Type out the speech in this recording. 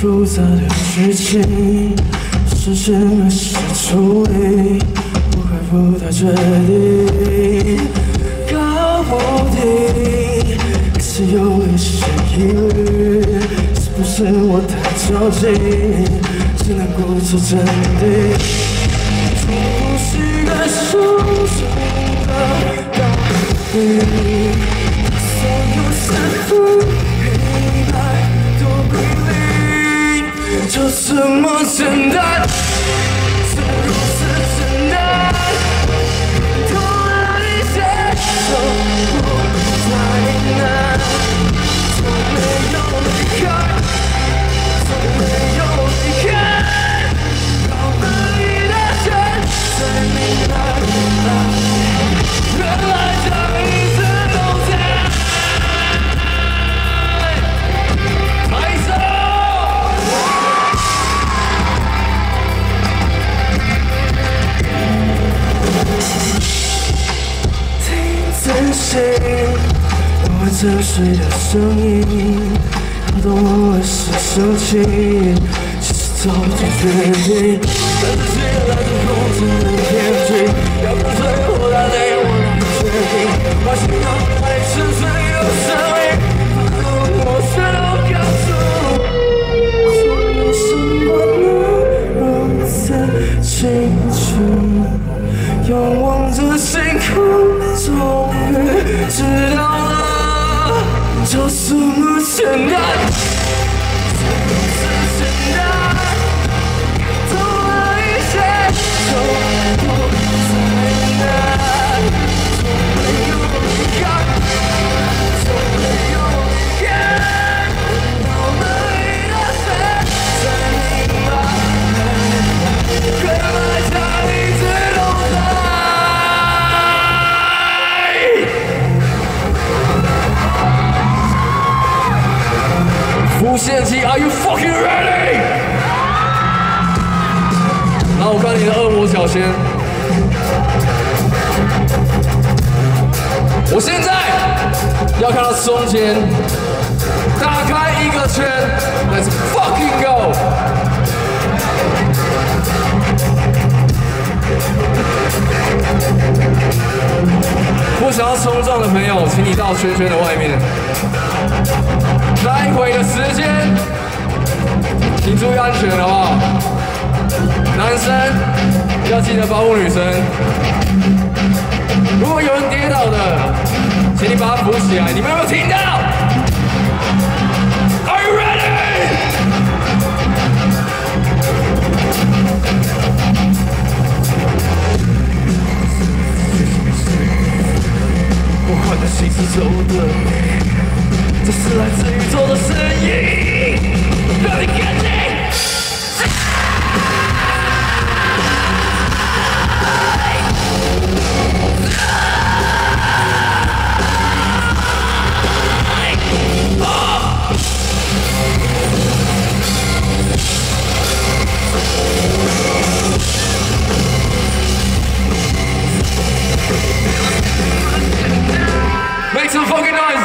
复杂的剧情，是什么是处理？我还不太确定，搞不定，可是有一些疑虑，是不是我太着急，只能故作镇定？就这么沉睡的声音，摇动我儿时生气，其实早就决定，但是谁来自空中的天际，要跟随我的泪，我来决定，把心要爱是最有生命，我全都告诉。说有什么能如此清楚？仰望着星空，终于知道了，就这么简单，如无限期，Are you fucking ready？然后我看你的恶魔小仙，我现在要看到中间打开一个圈，Let's fucking go！不想要冲撞的朋友，请你到圈圈的外面。来回的时间请注意安全好不好男生要记得保护女生如果有人跌倒的请你把他扶起来你们有没有听到？Are you ready 我的心是肉的？Make some fucking noise!